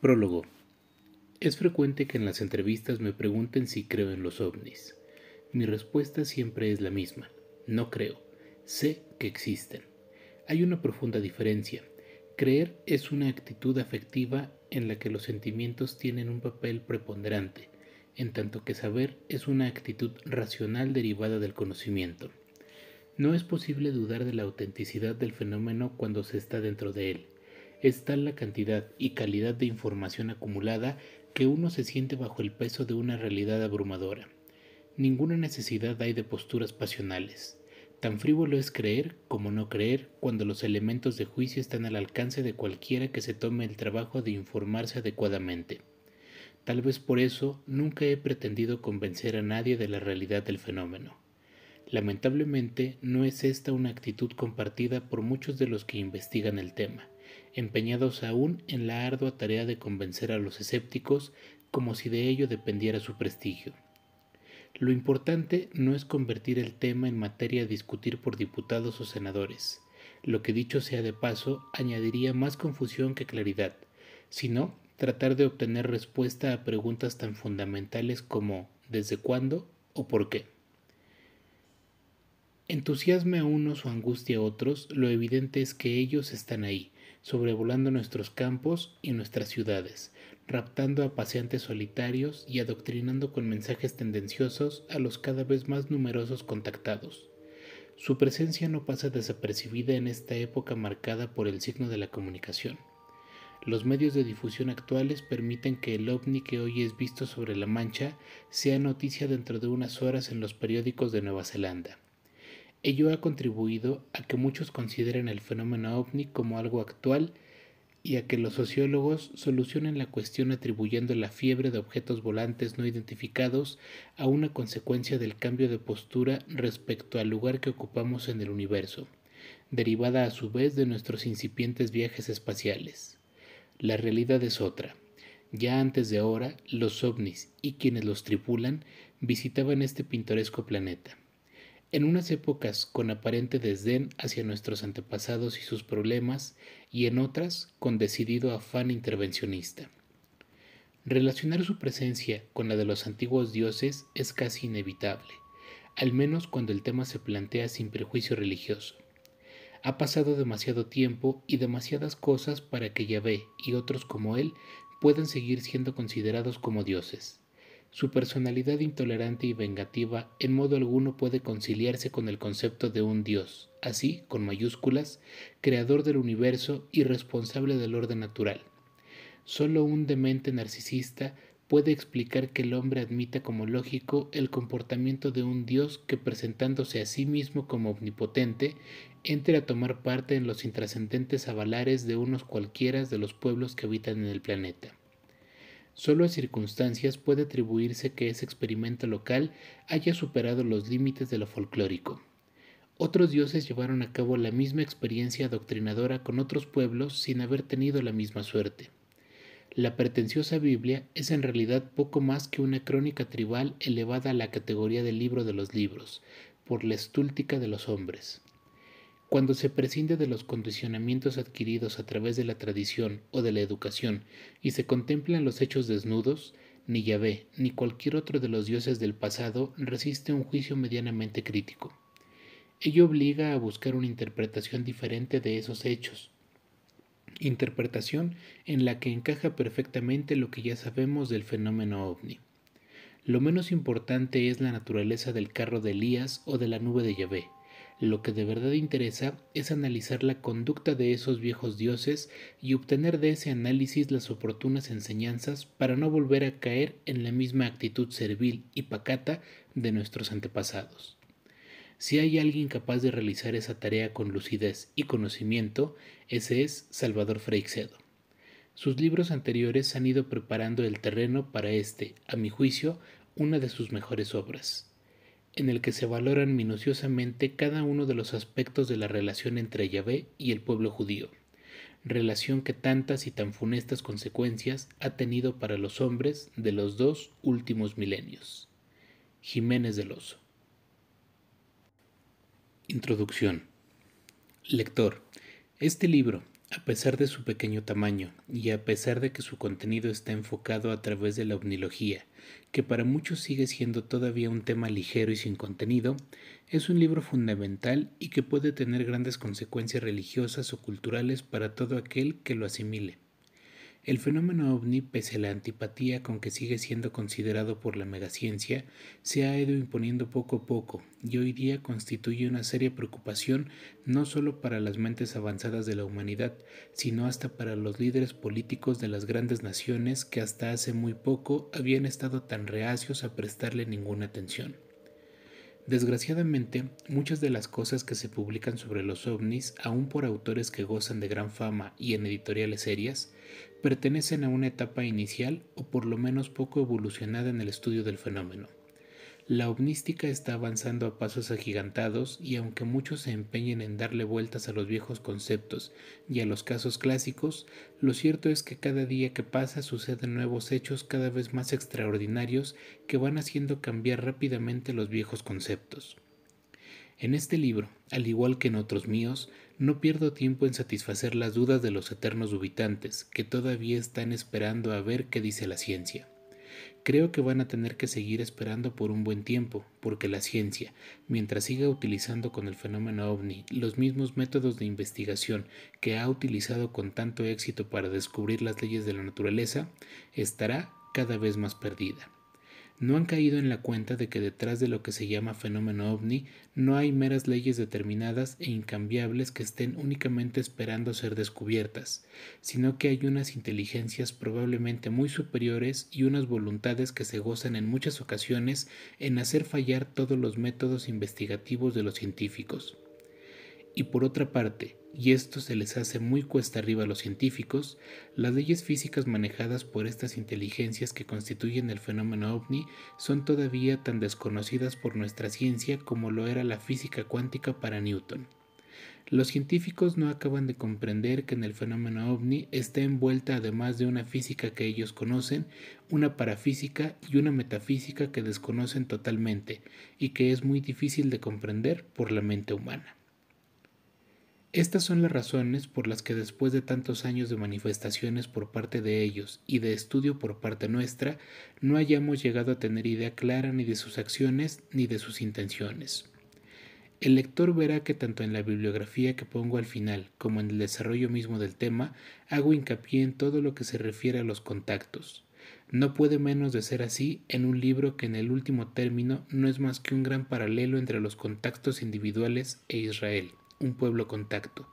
Prólogo. Es frecuente que en las entrevistas me pregunten si creo en los ovnis. Mi respuesta siempre es la misma. No creo. Sé que existen. Hay una profunda diferencia. Creer es una actitud afectiva en la que los sentimientos tienen un papel preponderante, en tanto que saber es una actitud racional derivada del conocimiento. No es posible dudar de la autenticidad del fenómeno cuando se está dentro de él es tal la cantidad y calidad de información acumulada que uno se siente bajo el peso de una realidad abrumadora. Ninguna necesidad hay de posturas pasionales. Tan frívolo es creer como no creer cuando los elementos de juicio están al alcance de cualquiera que se tome el trabajo de informarse adecuadamente. Tal vez por eso nunca he pretendido convencer a nadie de la realidad del fenómeno. Lamentablemente no es esta una actitud compartida por muchos de los que investigan el tema empeñados aún en la ardua tarea de convencer a los escépticos como si de ello dependiera su prestigio. Lo importante no es convertir el tema en materia a discutir por diputados o senadores, lo que dicho sea de paso añadiría más confusión que claridad, sino tratar de obtener respuesta a preguntas tan fundamentales como ¿desde cuándo o por qué? Entusiasme a unos o angustia a otros, lo evidente es que ellos están ahí, sobrevolando nuestros campos y nuestras ciudades, raptando a paseantes solitarios y adoctrinando con mensajes tendenciosos a los cada vez más numerosos contactados. Su presencia no pasa desapercibida en esta época marcada por el signo de la comunicación. Los medios de difusión actuales permiten que el ovni que hoy es visto sobre la mancha sea noticia dentro de unas horas en los periódicos de Nueva Zelanda. Ello ha contribuido a que muchos consideren el fenómeno ovni como algo actual y a que los sociólogos solucionen la cuestión atribuyendo la fiebre de objetos volantes no identificados a una consecuencia del cambio de postura respecto al lugar que ocupamos en el universo, derivada a su vez de nuestros incipientes viajes espaciales. La realidad es otra. Ya antes de ahora, los ovnis y quienes los tripulan visitaban este pintoresco planeta en unas épocas con aparente desdén hacia nuestros antepasados y sus problemas, y en otras con decidido afán intervencionista. Relacionar su presencia con la de los antiguos dioses es casi inevitable, al menos cuando el tema se plantea sin prejuicio religioso. Ha pasado demasiado tiempo y demasiadas cosas para que Yahvé y otros como él puedan seguir siendo considerados como dioses. Su personalidad intolerante y vengativa en modo alguno puede conciliarse con el concepto de un Dios, así, con mayúsculas, creador del universo y responsable del orden natural. Solo un demente narcisista puede explicar que el hombre admita como lógico el comportamiento de un Dios que presentándose a sí mismo como omnipotente, entre a tomar parte en los intrascendentes avalares de unos cualquiera de los pueblos que habitan en el planeta. Solo a circunstancias puede atribuirse que ese experimento local haya superado los límites de lo folclórico. Otros dioses llevaron a cabo la misma experiencia adoctrinadora con otros pueblos sin haber tenido la misma suerte. La pretenciosa Biblia es en realidad poco más que una crónica tribal elevada a la categoría del libro de los libros, por la estúltica de los hombres. Cuando se prescinde de los condicionamientos adquiridos a través de la tradición o de la educación y se contemplan los hechos desnudos, ni Yahvé ni cualquier otro de los dioses del pasado resiste un juicio medianamente crítico. Ello obliga a buscar una interpretación diferente de esos hechos, interpretación en la que encaja perfectamente lo que ya sabemos del fenómeno ovni. Lo menos importante es la naturaleza del carro de Elías o de la nube de Yahvé lo que de verdad interesa es analizar la conducta de esos viejos dioses y obtener de ese análisis las oportunas enseñanzas para no volver a caer en la misma actitud servil y pacata de nuestros antepasados. Si hay alguien capaz de realizar esa tarea con lucidez y conocimiento, ese es Salvador Freixedo. Sus libros anteriores han ido preparando el terreno para este, a mi juicio, una de sus mejores obras en el que se valoran minuciosamente cada uno de los aspectos de la relación entre Yahvé y el pueblo judío, relación que tantas y tan funestas consecuencias ha tenido para los hombres de los dos últimos milenios. Jiménez del Oso. Introducción. Lector, este libro, A pesar de su pequeño tamaño y a pesar de que su contenido está enfocado a través de la ovnilogía, que para muchos sigue siendo todavía un tema ligero y sin contenido, es un libro fundamental y que puede tener grandes consecuencias religiosas o culturales para todo aquel que lo asimile. El fenómeno ovni, pese a la antipatía con que sigue siendo considerado por la megaciencia, se ha ido imponiendo poco a poco y hoy día constituye una seria preocupación no solo para las mentes avanzadas de la humanidad, sino hasta para los líderes políticos de las grandes naciones que hasta hace muy poco habían estado tan reacios a prestarle ninguna atención. Desgraciadamente, muchas de las cosas que se publican sobre los ovnis, aun por autores que gozan de gran fama y en editoriales serias, pertenecen a una etapa inicial o por lo menos poco evolucionada en el estudio del fenómeno. La ovnística está avanzando a pasos agigantados y aunque muchos se empeñen en darle vueltas a los viejos conceptos y a los casos clásicos, lo cierto es que cada día que pasa suceden nuevos hechos cada vez más extraordinarios que van haciendo cambiar rápidamente los viejos conceptos. En este libro, al igual que en otros míos, no pierdo tiempo en satisfacer las dudas de los eternos dubitantes, que todavía están esperando a ver qué dice la ciencia. Creo que van a tener que seguir esperando por un buen tiempo, porque la ciencia, mientras siga utilizando con el fenómeno ovni los mismos métodos de investigación que ha utilizado con tanto éxito para descubrir las leyes de la naturaleza, estará cada vez más perdida no han caído en la cuenta de que detrás de lo que se llama fenómeno ovni no hay meras leyes determinadas e incambiables que estén únicamente esperando ser descubiertas, sino que hay unas inteligencias probablemente muy superiores y unas voluntades que se gozan en muchas ocasiones en hacer fallar todos los métodos investigativos de los científicos. Y por otra parte, y esto se les hace muy cuesta arriba a los científicos, las leyes físicas manejadas por estas inteligencias que constituyen el fenómeno ovni son todavía tan desconocidas por nuestra ciencia como lo era la física cuántica para Newton. Los científicos no acaban de comprender que en el fenómeno ovni está envuelta además de una física que ellos conocen, una parafísica y una metafísica que desconocen totalmente y que es muy difícil de comprender por la mente humana. Estas son las razones por las que después de tantos años de manifestaciones por parte de ellos y de estudio por parte nuestra, no hayamos llegado a tener idea clara ni de sus acciones ni de sus intenciones. El lector verá que tanto en la bibliografía que pongo al final como en el desarrollo mismo del tema hago hincapié en todo lo que se refiere a los contactos. No puede menos de ser así en un libro que en el último término no es más que un gran paralelo entre los contactos individuales e Israel un pueblo contacto.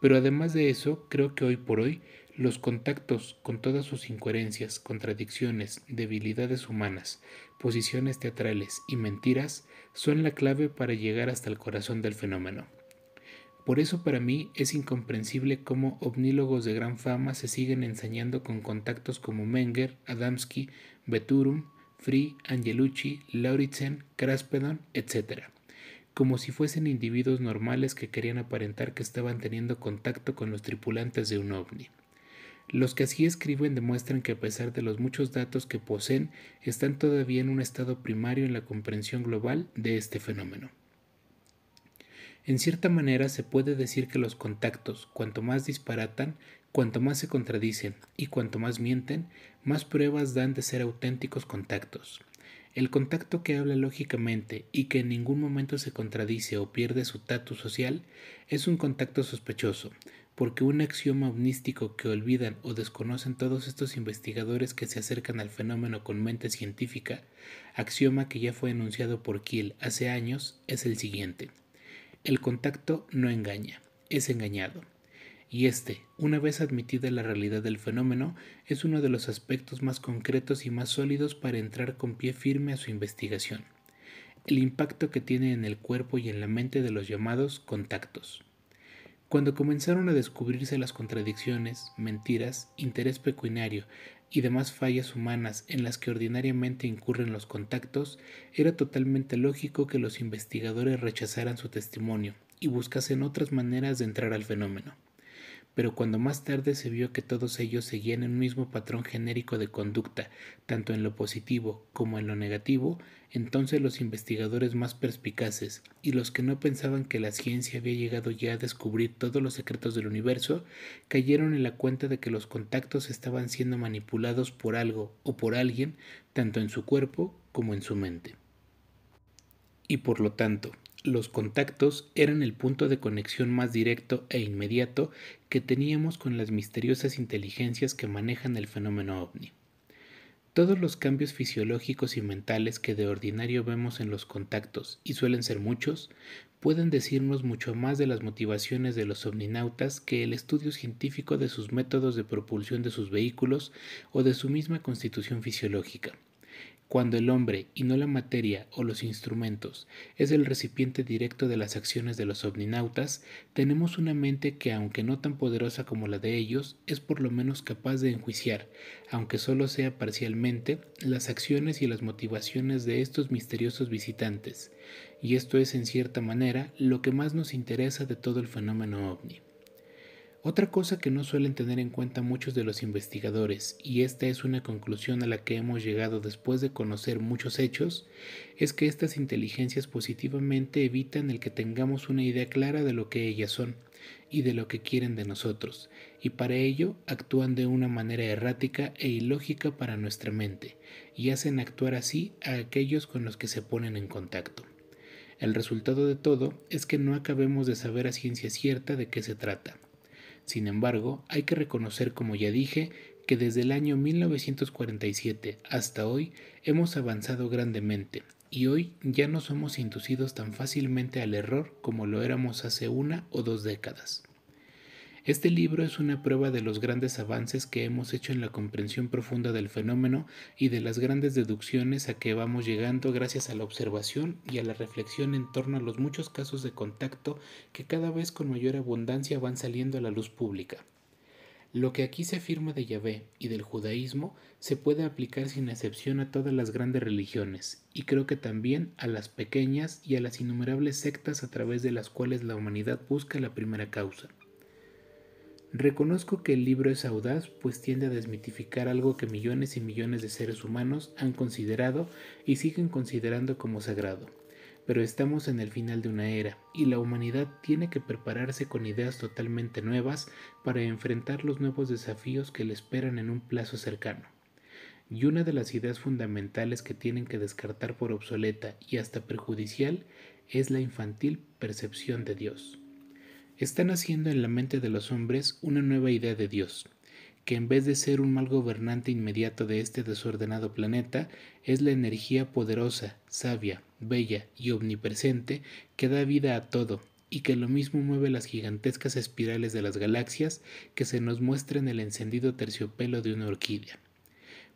Pero además de eso, creo que hoy por hoy los contactos, con todas sus incoherencias, contradicciones, debilidades humanas, posiciones teatrales y mentiras, son la clave para llegar hasta el corazón del fenómeno. Por eso para mí es incomprensible cómo ovnílogos de gran fama se siguen ensañando con contactos como Menger, Adamski, Beturum, Free, Angelucci, Lauritzen, Kraspedon, etc como si fuesen individuos normales que querían aparentar que estaban teniendo contacto con los tripulantes de un ovni. Los que así escriben demuestran que a pesar de los muchos datos que poseen, están todavía en un estado primario en la comprensión global de este fenómeno. En cierta manera se puede decir que los contactos, cuanto más disparatan, cuanto más se contradicen y cuanto más mienten, más pruebas dan de ser auténticos contactos. El contacto que habla lógicamente y que en ningún momento se contradice o pierde su tatu social es un contacto sospechoso, porque un axioma omnístico que olvidan o desconocen todos estos investigadores que se acercan al fenómeno con mente científica, axioma que ya fue enunciado por Kiel hace años, es el siguiente. El contacto no engaña, es engañado y este, una vez admitida la realidad del fenómeno, es uno de los aspectos más concretos y más sólidos para entrar con pie firme a su investigación. El impacto que tiene en el cuerpo y en la mente de los llamados contactos. Cuando comenzaron a descubrirse las contradicciones, mentiras, interés pecuniario y demás fallas humanas en las que ordinariamente incurren los contactos, era totalmente lógico que los investigadores rechazaran su testimonio y buscasen otras maneras de entrar al fenómeno pero cuando más tarde se vio que todos ellos seguían un mismo patrón genérico de conducta, tanto en lo positivo como en lo negativo, entonces los investigadores más perspicaces y los que no pensaban que la ciencia había llegado ya a descubrir todos los secretos del universo, cayeron en la cuenta de que los contactos estaban siendo manipulados por algo o por alguien, tanto en su cuerpo como en su mente. Y por lo tanto, los contactos eran el punto de conexión más directo e inmediato que teníamos con las misteriosas inteligencias que manejan el fenómeno ovni. Todos los cambios fisiológicos y mentales que de ordinario vemos en los contactos, y suelen ser muchos, pueden decirnos mucho más de las motivaciones de los omninautas que el estudio científico de sus métodos de propulsión de sus vehículos o de su misma constitución fisiológica. Cuando el hombre, y no la materia o los instrumentos, es el recipiente directo de las acciones de los omninautas, tenemos una mente que, aunque no tan poderosa como la de ellos, es por lo menos capaz de enjuiciar, aunque solo sea parcialmente, las acciones y las motivaciones de estos misteriosos visitantes, y esto es en cierta manera lo que más nos interesa de todo el fenómeno ovni. Otra cosa que no suelen tener en cuenta muchos de los investigadores, y esta es una conclusión a la que hemos llegado después de conocer muchos hechos, es que estas inteligencias positivamente evitan el que tengamos una idea clara de lo que ellas son y de lo que quieren de nosotros, y para ello actúan de una manera errática e ilógica para nuestra mente, y hacen actuar así a aquellos con los que se ponen en contacto. El resultado de todo es que no acabemos de saber a ciencia cierta de qué se trata sin embargo, hay que reconocer, como ya dije, que desde el año 1947 hasta hoy hemos avanzado grandemente y hoy ya no somos inducidos tan fácilmente al error como lo éramos hace una o dos décadas. Este libro es una prueba de los grandes avances que hemos hecho en la comprensión profunda del fenómeno y de las grandes deducciones a que vamos llegando gracias a la observación y a la reflexión en torno a los muchos casos de contacto que cada vez con mayor abundancia van saliendo a la luz pública. Lo que aquí se afirma de Yahvé y del judaísmo se puede aplicar sin excepción a todas las grandes religiones, y creo que también a las pequeñas y a las innumerables sectas a través de las cuales la humanidad busca la primera causa. Reconozco que el libro es audaz, pues tiende a desmitificar algo que millones y millones de seres humanos han considerado y siguen considerando como sagrado. Pero estamos en el final de una era, y la humanidad tiene que prepararse con ideas totalmente nuevas para enfrentar los nuevos desafíos que le esperan en un plazo cercano. Y una de las ideas fundamentales que tienen que descartar por obsoleta y hasta perjudicial es la infantil percepción de Dios están haciendo en la mente de los hombres una nueva idea de Dios, que en vez de ser un mal gobernante inmediato de este desordenado planeta, es la energía poderosa, sabia, bella y omnipresente que da vida a todo y que lo mismo mueve las gigantescas espirales de las galaxias que se nos muestra en el encendido terciopelo de una orquídea.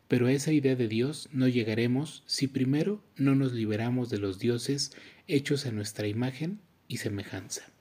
Pero a esa idea de Dios no llegaremos si primero no nos liberamos de los dioses hechos a nuestra imagen y semejanza.